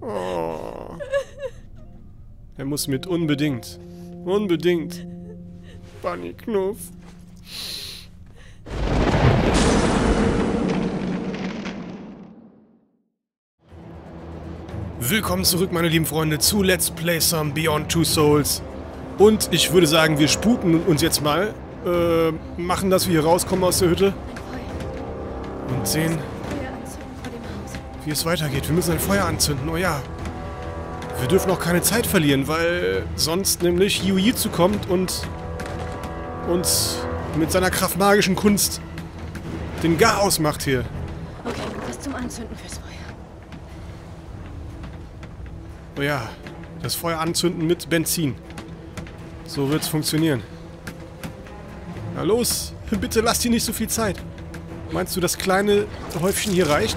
Oh. Er muss mit unbedingt. Unbedingt. Bunny Knuff. Willkommen zurück, meine lieben Freunde, zu Let's Play Some Beyond Two Souls. Und ich würde sagen, wir sputen uns jetzt mal. Äh, machen, dass wir hier rauskommen aus der Hütte. Und sehen, wie es weitergeht. Wir müssen ein Feuer anzünden, oh ja. Wir dürfen auch keine Zeit verlieren, weil sonst nämlich Yu Jitsu kommt und uns mit seiner kraftmagischen Kunst den Garaus macht hier. Okay, was zum Anzünden fürs Feuer. Oh ja, das Feuer anzünden mit Benzin. So wird's funktionieren. Na los, bitte lass dir nicht so viel Zeit. Meinst du, das kleine Häufchen hier reicht?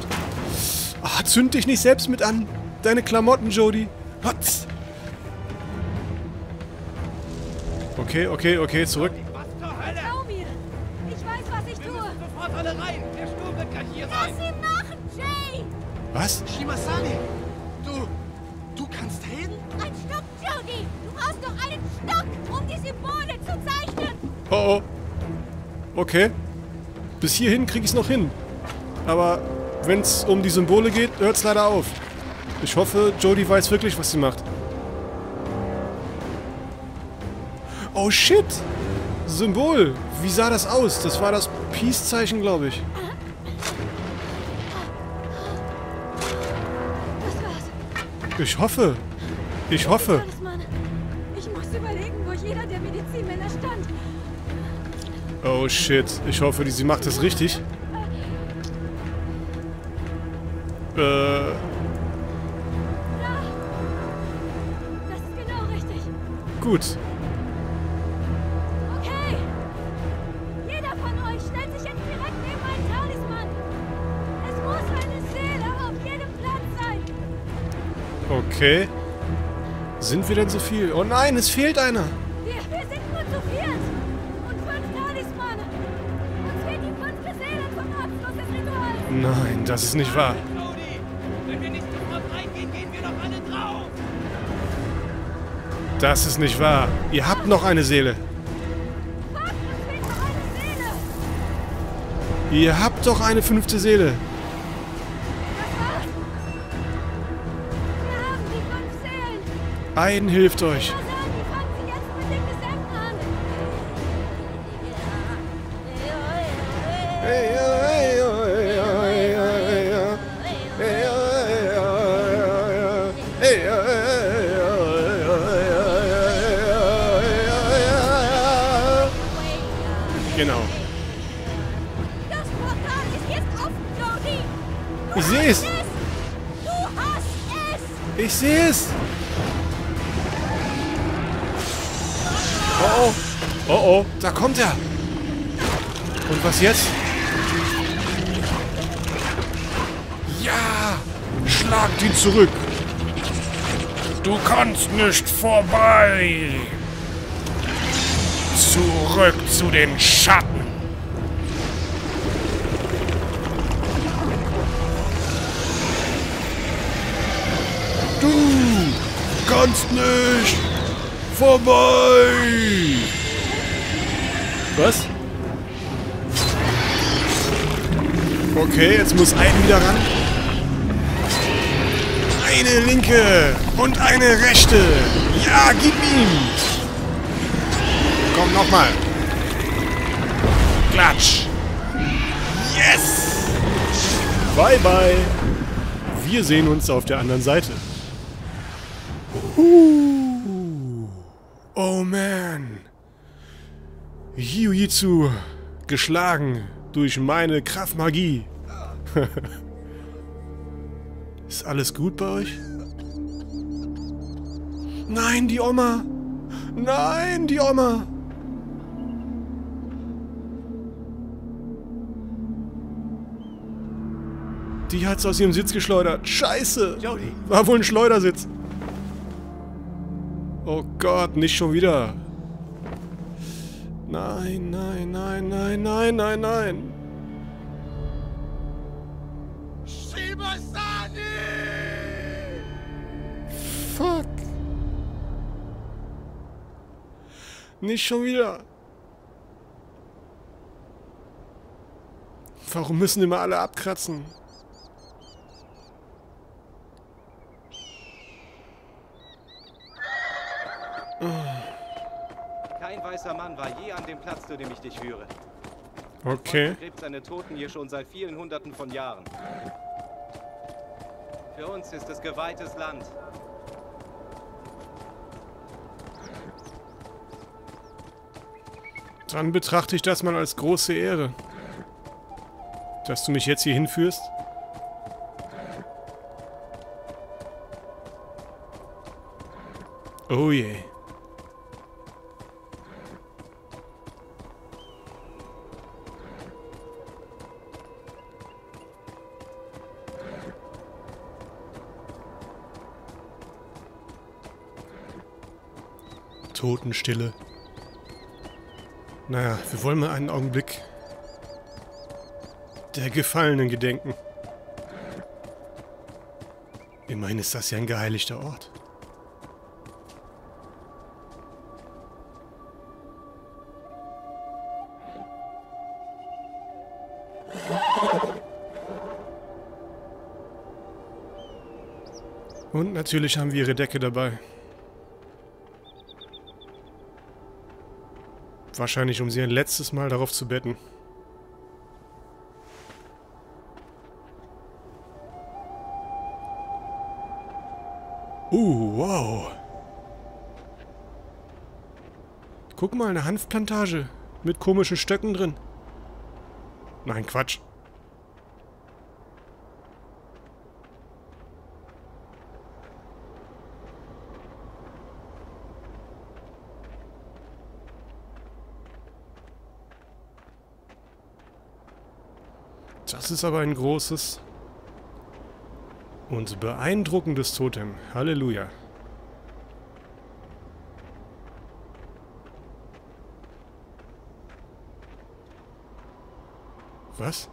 Ah, zünd dich nicht selbst mit an. Deine Klamotten, Jody. Hotz. Okay, okay, okay, zurück. Was zur Hölle? Trau mir! Ich weiß, was ich Wir tue! müssen sofort alle rein. Der Sturm wird gleich hier Lass sein. sie machen, Jay! Was? Shimasani, du, du kannst reden? Ein Stock, Jody! Du brauchst doch einen Stock, um die Symbole zu zeichnen! Oh oh. Okay. Bis hierhin krieg ich's noch hin. Aber wenn's um die Symbole geht, hört's leider auf. Ich hoffe, Jodie weiß wirklich, was sie macht. Oh shit! Symbol! Wie sah das aus? Das war das Peace-Zeichen, glaube ich. Ich hoffe. Ich hoffe. Talisman. Ich muss überlegen, wo jeder der Medizinmänner stand. Oh shit. Ich hoffe, sie macht es richtig. Äh, Das ist genau richtig. gut. Okay. Jeder von euch stellt sich jetzt direkt neben einen Talisman. Es muss eine Seele auf jedem Platz sein. Okay. Sind wir denn so viel? Oh nein, es fehlt einer. Wir, wir sind nur zu viert. Und fünf Talismane. Uns fehlt die fünfte Seele zum Abschluss des Rituals. Nein, das ist nicht wahr. Das ist nicht wahr. Ihr habt noch eine Seele. Ihr habt doch eine fünfte Seele. Das war's. Wir haben die fünf Seelen. Ein hilft euch. Es. Oh oh. Oh oh. Da kommt er. Und was jetzt? Ja. Schlagt ihn zurück. Du kannst nicht vorbei. Zurück zu den Schatten. Kannst nicht vorbei. Was? Okay, jetzt muss ein wieder ran. Eine linke und eine rechte. Ja, gib ihm. Komm, nochmal. Klatsch. Yes. Bye, bye. Wir sehen uns auf der anderen Seite. Uh. Oh man. Hyuitsu geschlagen durch meine Kraftmagie. Ist alles gut bei euch? Nein, die Oma. Nein, die Oma. Die hat's aus ihrem Sitz geschleudert. Scheiße. War wohl ein Schleudersitz. Oh Gott, nicht schon wieder. Nein, nein, nein, nein, nein, nein, nein. Shibasani! Fuck. Nicht schon wieder. Warum müssen die mal alle abkratzen? Weißer Mann war je an dem Platz, zu dem ich dich führe. Okay. Er gräbt seine Toten hier schon seit vielen Hunderten von Jahren. Für uns ist es geweihtes Land. Dann betrachte ich das mal als große Ehre. Dass du mich jetzt hier hinführst. Oh je. Totenstille. Naja, wir wollen mal einen Augenblick der Gefallenen gedenken. Immerhin ist das ja ein geheiligter Ort. Und natürlich haben wir ihre Decke dabei. Wahrscheinlich, um sie ein letztes Mal darauf zu betten. Uh, wow. Guck mal, eine Hanfplantage mit komischen Stöcken drin. Nein, Quatsch. Das ist aber ein großes und beeindruckendes Totem. Halleluja. Was?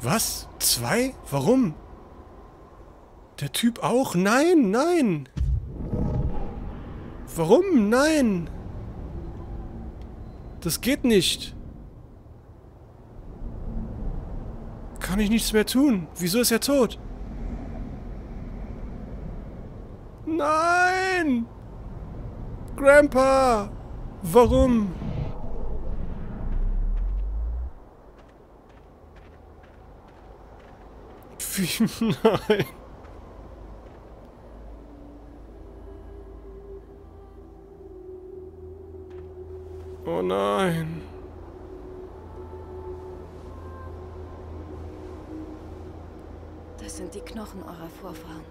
Was? Zwei? Warum? Der Typ auch? Nein, nein! Warum? Nein! Das geht nicht. Kann ich nichts mehr tun? Wieso ist er tot? Nein! Grandpa! Warum? Nein. Oh nein. Knochen eurer Vorfahren.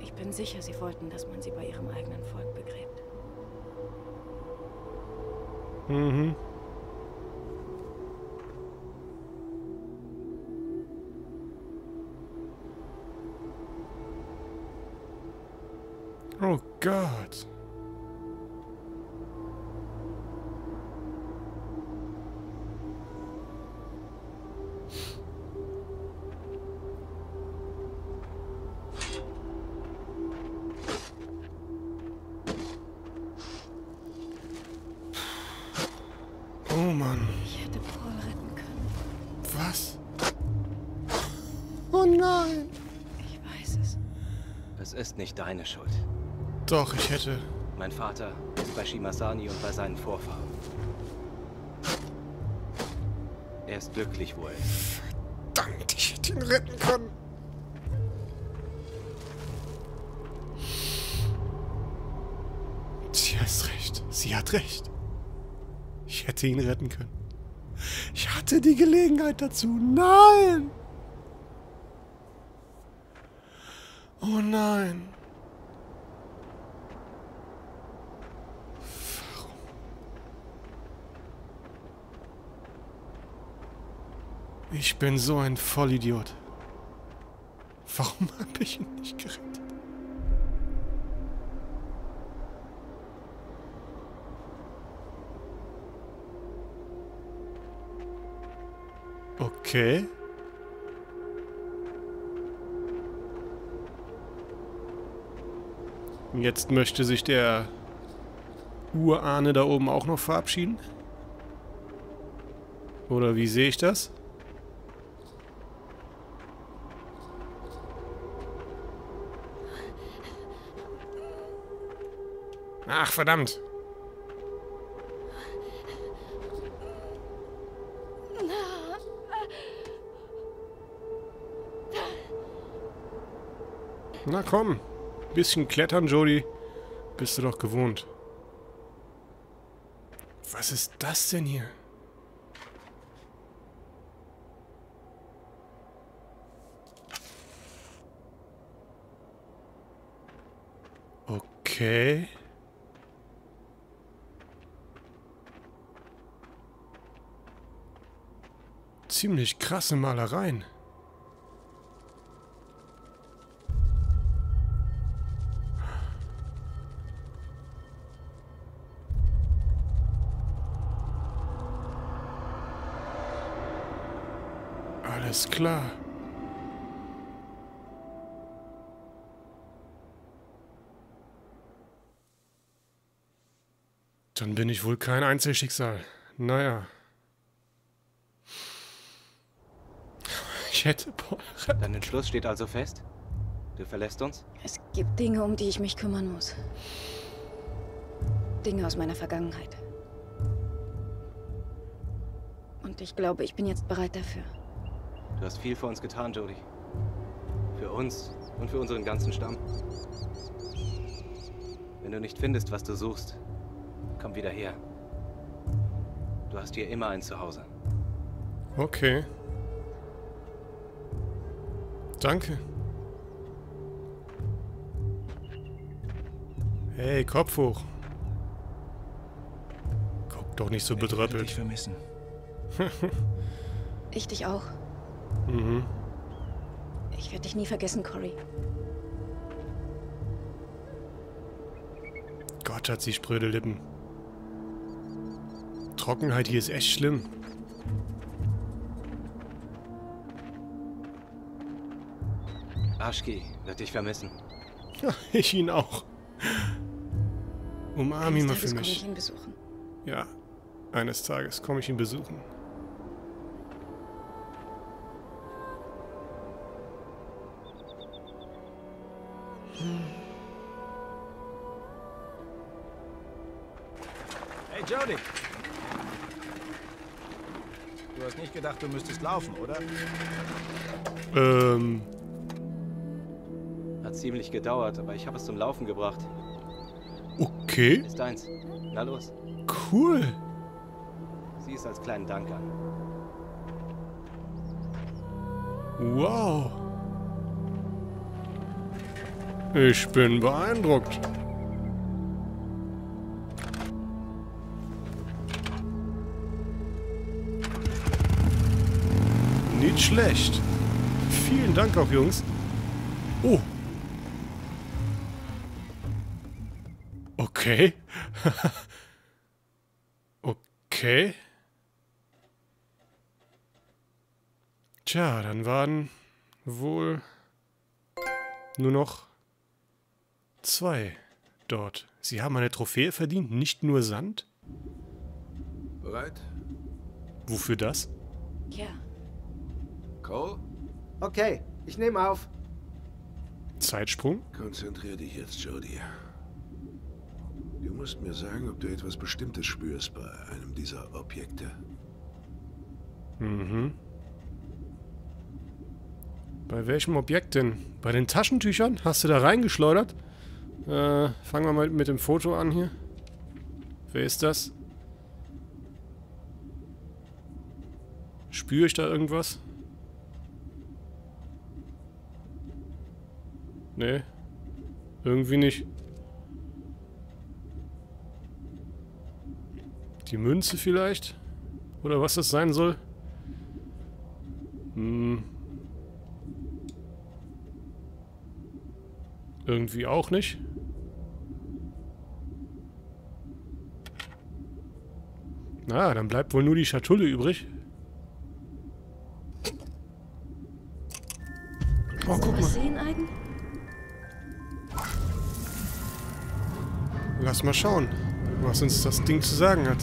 Ich bin sicher, sie wollten, dass man sie bei ihrem eigenen Volk begräbt. Mhm. Oh Gott. Ist nicht deine Schuld. Doch, ich hätte. Mein Vater ist bei Shimasani und bei seinen Vorfahren. Er ist glücklich, wo er ist. Verdammt, ich hätte ihn retten können. Sie hat recht. Sie hat recht. Ich hätte ihn retten können. Ich hatte die Gelegenheit dazu. Nein! Oh nein. Ich bin so ein Vollidiot. Warum habe ich ihn nicht gerettet? Okay. Jetzt möchte sich der Urahne da oben auch noch verabschieden? Oder wie sehe ich das? Ach, verdammt. Na komm. Bisschen klettern, Jody. Bist du doch gewohnt. Was ist das denn hier? Okay. Ziemlich krasse Malereien. Alles klar. Dann bin ich wohl kein Einzelschicksal. Naja. Ich hätte... Boah, Dein Entschluss steht also fest? Du verlässt uns? Es gibt Dinge, um die ich mich kümmern muss. Dinge aus meiner Vergangenheit. Und ich glaube, ich bin jetzt bereit dafür. Du hast viel für uns getan, Jody. Für uns und für unseren ganzen Stamm. Wenn du nicht findest, was du suchst, komm wieder her. Du hast hier immer ein Zuhause. Okay. Danke. Hey, Kopf hoch. Guck doch nicht so Ich dich vermissen. Ich dich auch. Mhm. Ich werde dich nie vergessen, Cory. Gott hat sie spröde Lippen. Trockenheit hier ist echt schlimm. Aschki wird dich vermissen. ich ihn auch. Umarm ihn mal für komme ich mich. ihn besuchen. Ja, eines Tages komme ich ihn besuchen. Du hast nicht gedacht, du müsstest laufen, oder? Ähm, Hat ziemlich gedauert, aber ich habe es zum Laufen gebracht. okay, Ist deins. Na los. cool. Sieh es als kleinen Dank an. Wow. Ich bin beeindruckt. Nicht schlecht. Vielen Dank auch, Jungs. Oh. Okay. okay. Tja, dann waren wohl nur noch zwei dort. Sie haben eine Trophäe verdient, nicht nur Sand? Bereit? Wofür das? Ja. Cole, Okay, ich nehme auf. Zeitsprung? konzentrier dich jetzt, Jody. Du musst mir sagen, ob du etwas Bestimmtes spürst bei einem dieser Objekte. Mhm. Bei welchem Objekt denn? Bei den Taschentüchern? Hast du da reingeschleudert? Äh, fangen wir mal mit dem Foto an hier. Wer ist das? Spüre ich da irgendwas? Nee. Irgendwie nicht. Die Münze vielleicht? Oder was das sein soll? Hm. Irgendwie auch nicht. Na, dann bleibt wohl nur die Schatulle übrig. Mal schauen. was uns das Ding zu sagen hat.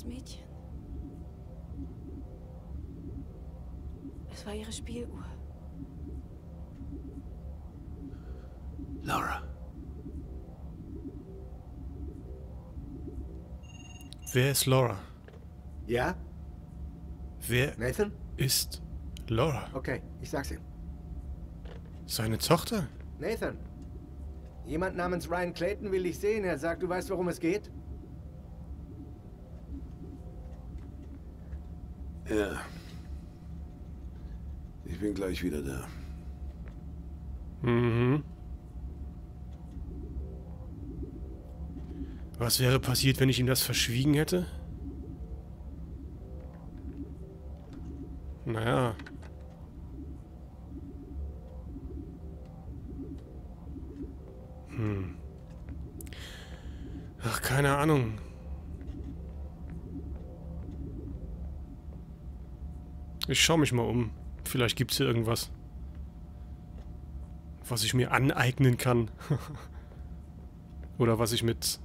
Kleines Mädchen. Es war ihre Spieluhr. Laura. Wer ist Laura? Ja? Wer Nathan? ist Laura? Okay, ich sag's ihm. Seine Tochter? Nathan. Jemand namens Ryan Clayton will dich sehen. Er sagt, du weißt, worum es geht? Ja. Ich bin gleich wieder da. Mhm. Was wäre passiert, wenn ich ihm das verschwiegen hätte? Naja. Hm. Ach, keine Ahnung. Ich schaue mich mal um. Vielleicht gibt es hier irgendwas, was ich mir aneignen kann. Oder was ich mit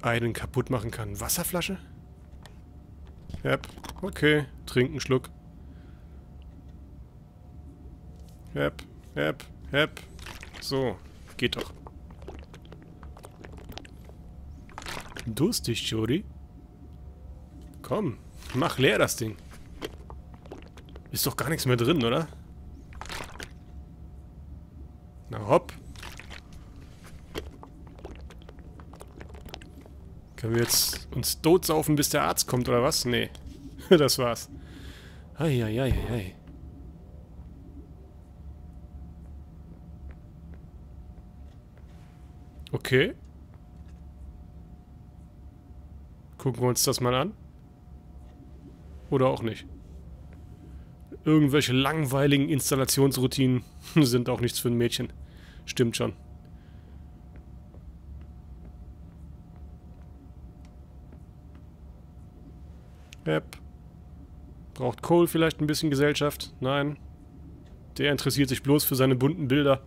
einen kaputt machen kann. Wasserflasche? Yep. Okay. Trinken Schluck. Yep. Yep. Yep. So. Geht doch. Durstig, Jody? Komm. Mach leer das Ding. Ist doch gar nichts mehr drin, oder? Na hopp. Können wir jetzt uns totsaufen, bis der Arzt kommt, oder was? Nee. das war's. Eieieiei. Okay. Gucken wir uns das mal an. Oder auch nicht. Irgendwelche langweiligen Installationsroutinen sind auch nichts für ein Mädchen. Stimmt schon. Yep. Braucht Cole vielleicht ein bisschen Gesellschaft? Nein. Der interessiert sich bloß für seine bunten Bilder.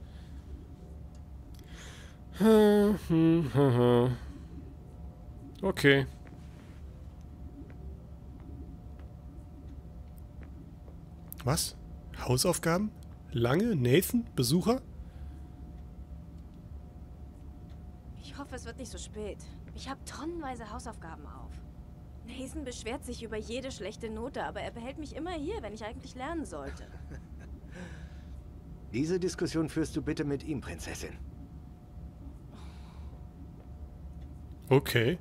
Okay. Was? Hausaufgaben? Lange? Nathan? Besucher? Ich hoffe, es wird nicht so spät. Ich habe tonnenweise Hausaufgaben auf. Nathan beschwert sich über jede schlechte Note, aber er behält mich immer hier, wenn ich eigentlich lernen sollte. Diese Diskussion führst du bitte mit ihm, Prinzessin. Okay.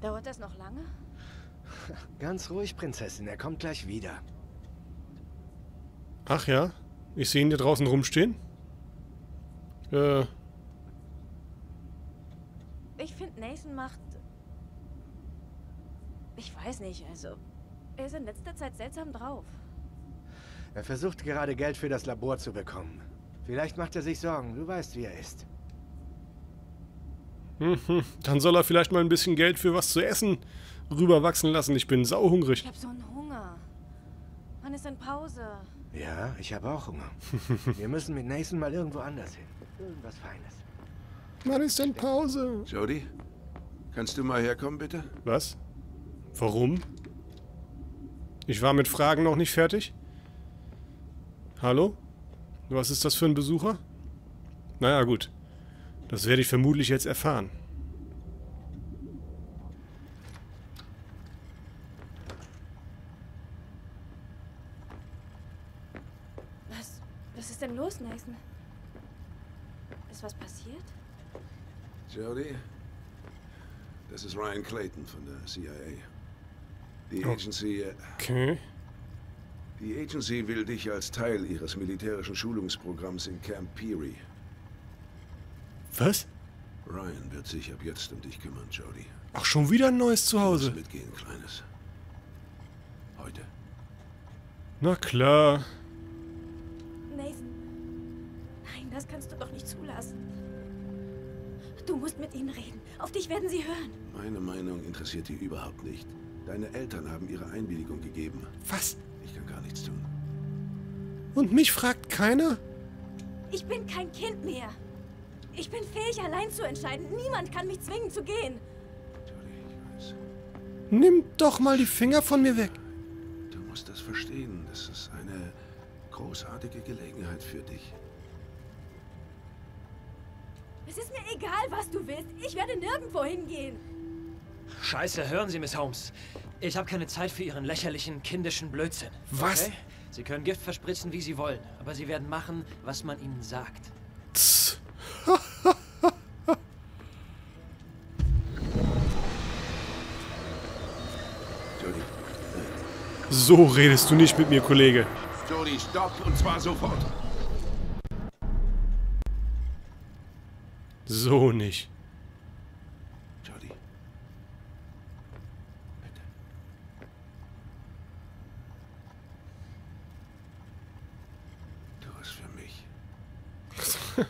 Dauert das noch lange? Ganz ruhig, Prinzessin. Er kommt gleich wieder. Ach ja? Ich sehe ihn hier draußen rumstehen. Äh, Ich finde, Nathan macht... Ich weiß nicht, also... Er ist in letzter Zeit seltsam drauf. Er versucht gerade Geld für das Labor zu bekommen. Vielleicht macht er sich Sorgen. Du weißt, wie er ist. mhm. dann soll er vielleicht mal ein bisschen Geld für was zu essen rüberwachsen lassen. Ich bin sauhungrig. Ich habe so einen Hunger. Wann ist denn Pause? Ja, ich habe auch Hunger. Wir müssen mit Nathan mal irgendwo anders hin. Irgendwas Feines. Wann ist denn Pause? Jody? Kannst du mal herkommen, bitte? Was? Warum? Ich war mit Fragen noch nicht fertig. Hallo? Was ist das für ein Besucher? Naja, gut. Das werde ich vermutlich jetzt erfahren. Was... Was ist denn los, Nathan? Ist was passiert? Jody? Das ist Ryan Clayton von der CIA. Die Oh. Agency, äh, Okay. die Agency will dich als Teil ihres militärischen Schulungsprogramms in Camp Peary. Was? Ryan wird sich ab jetzt um dich kümmern, Jody. Ach, schon wieder ein neues Du Zuhause. musst mitgehen, Kleines. Heute. Na klar. Nathan. Nein, das kannst du doch nicht zulassen. Du musst mit ihnen reden. Auf dich werden sie hören. Meine Meinung interessiert die überhaupt nicht. Deine Eltern haben ihre Einwilligung gegeben. Was? Ich kann gar nichts tun. Und mich fragt keiner? Ich bin kein Kind mehr. Ich bin fähig, allein zu entscheiden. Niemand kann mich zwingen zu gehen. Jody, ich weiß. Nimm doch mal die Finger von mir weg. Du musst das verstehen. Das ist eine großartige Gelegenheit für dich. Egal, was du willst. Ich werde nirgendwo hingehen. Scheiße, hören Sie, Miss Holmes. Ich habe keine Zeit für Ihren lächerlichen, kindischen Blödsinn. Was? Okay? Sie können Gift verspritzen, wie Sie wollen, aber Sie werden machen, was man Ihnen sagt. So redest du nicht mit mir, Kollege. Jody, stopp und zwar sofort. So nicht. Jody. Bitte. Tu es für mich.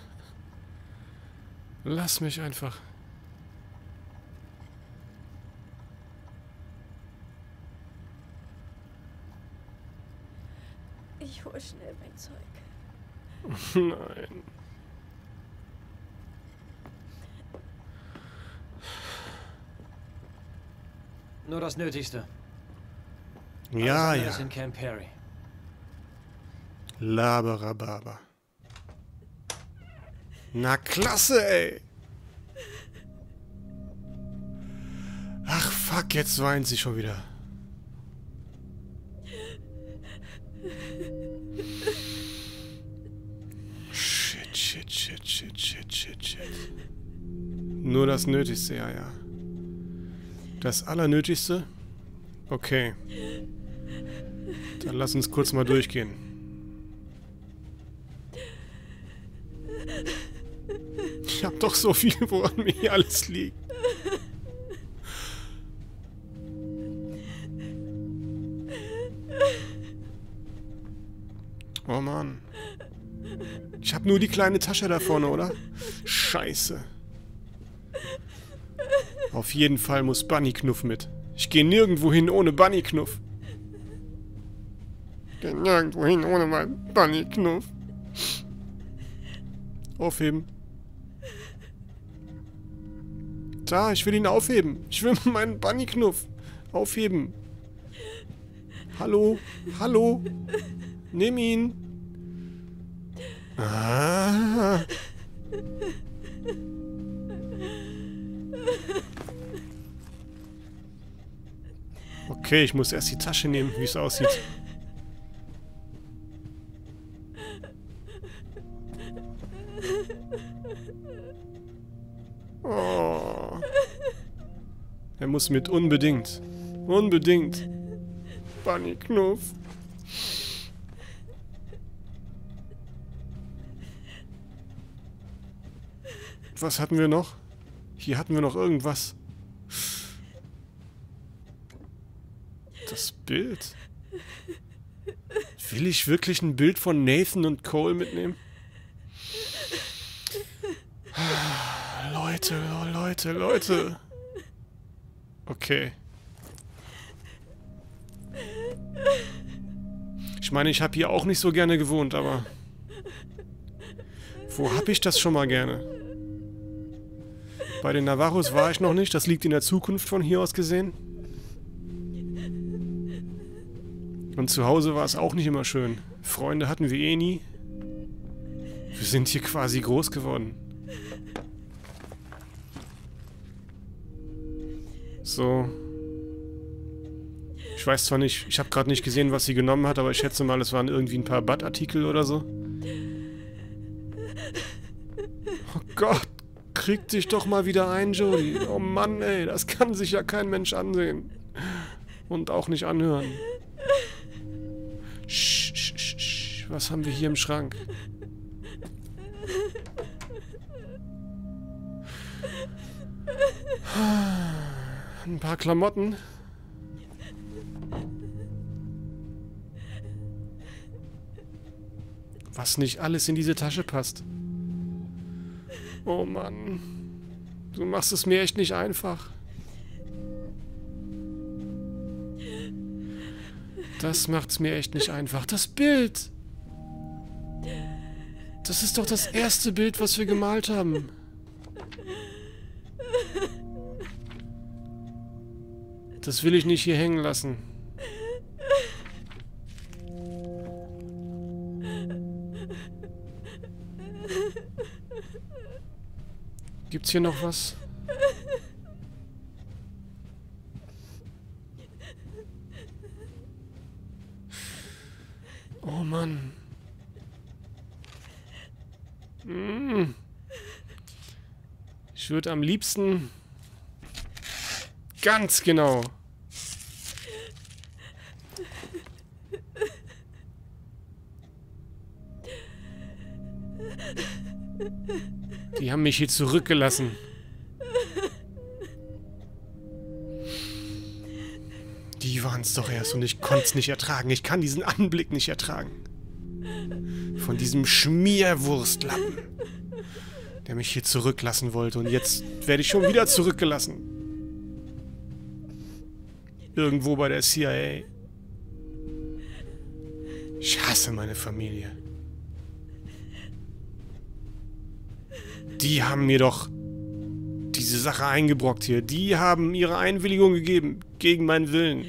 Lass mich einfach. Ich hol schnell mein Zeug. Nein. Nur das Nötigste. Ja, ja. in Camp Perry. Laberababa. Na klasse, ey. Ach fuck, jetzt weint sie schon wieder. Shit, shit, shit, shit, shit, shit, shit. Nur das Nötigste, ja, ja. Das Allernötigste? Okay. Dann lass uns kurz mal durchgehen. Ich hab doch so viel, woran mir hier alles liegt. Oh Mann. Ich hab nur die kleine Tasche da vorne, oder? Scheiße. Auf jeden Fall muss Bunny Knuff mit. Ich gehe nirgendwo hin ohne Bunny Knuff. Geh nirgendwo hin ohne mein Bunny Knuff. Aufheben. Da, ich will ihn aufheben. Ich will meinen Bunny Knuff aufheben. Hallo? Hallo? Nimm ihn. Ah. Okay, ich muss erst die Tasche nehmen, wie es aussieht. Oh. Er muss mit unbedingt. Unbedingt. Bunny Knuff. Was hatten wir noch? Hier hatten wir noch irgendwas. Das Bild. Will ich wirklich ein Bild von Nathan und Cole mitnehmen? Leute, oh Leute, Leute. Okay. Ich meine, ich habe hier auch nicht so gerne gewohnt, aber... Wo habe ich das schon mal gerne? Bei den Navarros war ich noch nicht, das liegt in der Zukunft von hier aus gesehen. Und zu Hause war es auch nicht immer schön. Freunde hatten wir eh nie. Wir sind hier quasi groß geworden. So. Ich weiß zwar nicht, ich habe gerade nicht gesehen, was sie genommen hat, aber ich schätze mal, es waren irgendwie ein paar Bad-Artikel oder so. Oh Gott, krieg dich doch mal wieder ein, Jodie. Oh Mann, ey, das kann sich ja kein Mensch ansehen. Und auch nicht anhören. Was haben wir hier im Schrank? Ein paar Klamotten. Was nicht alles in diese Tasche passt. Oh Mann. Du machst es mir echt nicht einfach. Das macht's mir echt nicht einfach. Das Bild! Das ist doch das erste Bild, was wir gemalt haben. Das will ich nicht hier hängen lassen. Gibt's hier noch was? Oh Mann. Mm. Ich würde am liebsten... Ganz genau. Die haben mich hier zurückgelassen. Die waren es doch erst und ich konnte es nicht ertragen. Ich kann diesen Anblick nicht ertragen. Von diesem Schmierwurstlappen, der mich hier zurücklassen wollte. Und jetzt werde ich schon wieder zurückgelassen. Irgendwo bei der CIA. Ich hasse meine Familie. Die haben mir doch diese Sache eingebrockt hier. Die haben ihre Einwilligung gegeben. Gegen meinen Willen.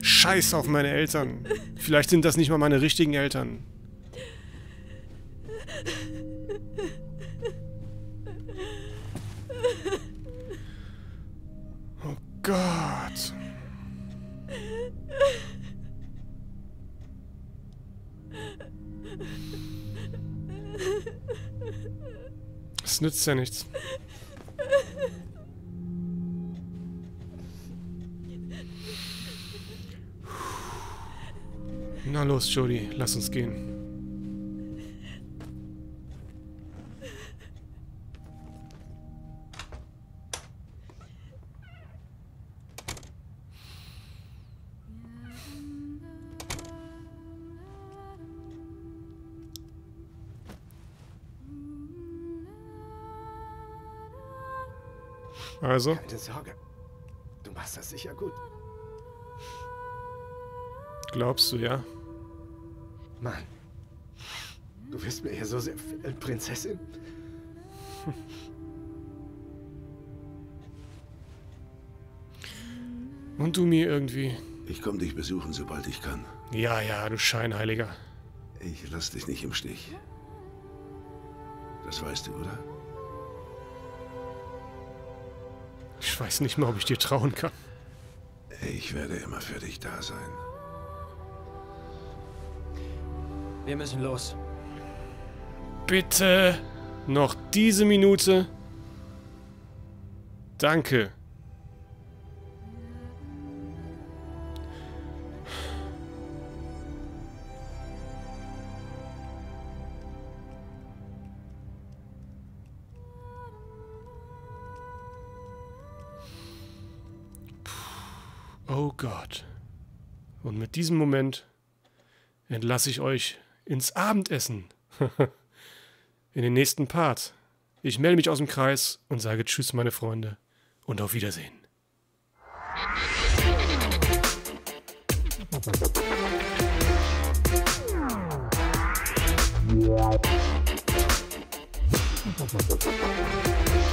Scheiß auf meine Eltern. Vielleicht sind das nicht mal meine richtigen Eltern. Nützt ja nichts. Na los, Jody, lass uns gehen. Also, Keine Sorge. Du machst das sicher gut. glaubst du, ja? Mann. Du wirst mir hier so sehr viel, Prinzessin. Und du mir irgendwie. Ich komme dich besuchen, sobald ich kann. Ja, ja, du Scheinheiliger. Ich lass dich nicht im Stich. Das weißt du, oder? Ich weiß nicht mal, ob ich dir trauen kann. Ich werde immer für dich da sein. Wir müssen los. Bitte noch diese Minute. Danke. Gott. Und mit diesem Moment entlasse ich euch ins Abendessen. In den nächsten Part. Ich melde mich aus dem Kreis und sage Tschüss, meine Freunde. Und auf Wiedersehen.